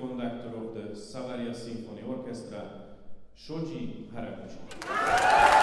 conductor of the Savaria Symphony Orchestra, Shoji Haraguchi.